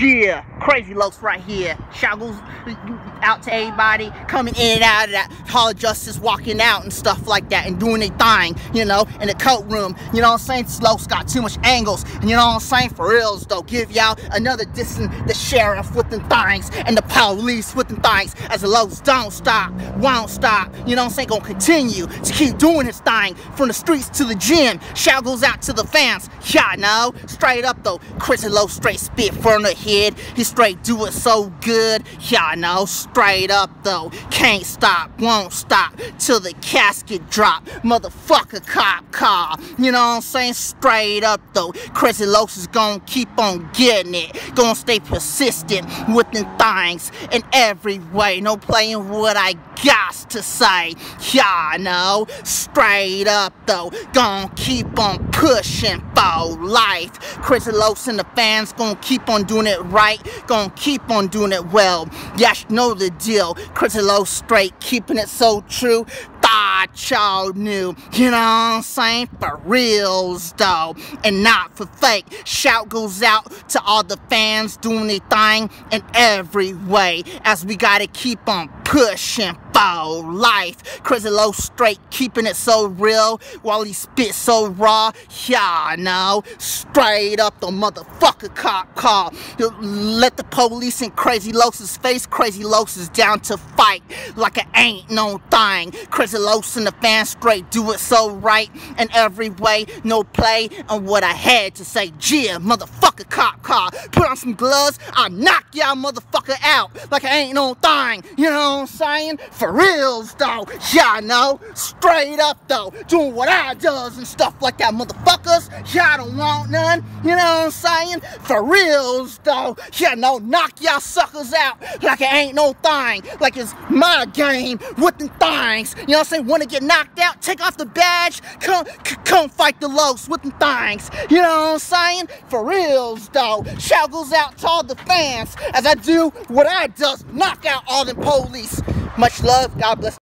Yeah, crazy Locs right here. Shout goes uh, out to everybody coming in and out of that Hall of Justice, walking out and stuff like that and doing their thing, you know, in the coat room. You know what I'm saying? Locs got too much angles. And you know what I'm saying? For reals though, give y'all another dissing the sheriff with the things and the police with the things as the Locs don't stop, won't stop. You know what I'm saying? Gonna continue to keep doing his thing from the streets to the gym. Shout goes out to the fans. Yeah, no, straight up though. Chris Locs straight spit from the head. He straight do it so good. Y'all know, straight up though. Can't stop, won't stop till the casket drop. Motherfucker cop car. You know what I'm saying? Straight up though. Crazy Locs is gonna keep on getting it. Gonna stay persistent with them things in every way. No playing what I got to say. Y'all know, straight up though. Gonna keep on pushing for life. Crazy Locs and the fans gonna keep on doing it right. Gonna keep on doing it well. Yes, know the deal. Crazy Locs straight, keeping it so true thought y'all knew. You know what I'm saying? For reals though. And not for fake. Shout goes out to all the fans doing their thing in every way. As we gotta keep on pushing for life. Crazy Locs straight keeping it so real while he spit so raw. Yeah, know. Straight up the motherfucker cop call. Let the police in Crazy Locs's face. Crazy Locs is down to fight like it ain't no thing. Crazy Locs and the fans straight do it so right in every way. No play on what I had to say. Yeah, motherfucker cop car. Put on some gloves. I'll knock y'all motherfucker out like I ain't no thing. You know what I'm saying? Reals though. Y'all know. Straight up though. Doing what I does and stuff like that motherfuckers. Y'all don't want none. You know what I'm saying? For reals though. Y'all know. Knock y'all suckers out like it ain't no thing. Like it's my game with the things. You know what I'm saying? Want to get knocked out? Take off the badge. Come, come fight the lows with the things. You know what I'm saying? For reals though. Shout goes out to all the fans as I do what I does. Knock out all the police. Much love. God bless.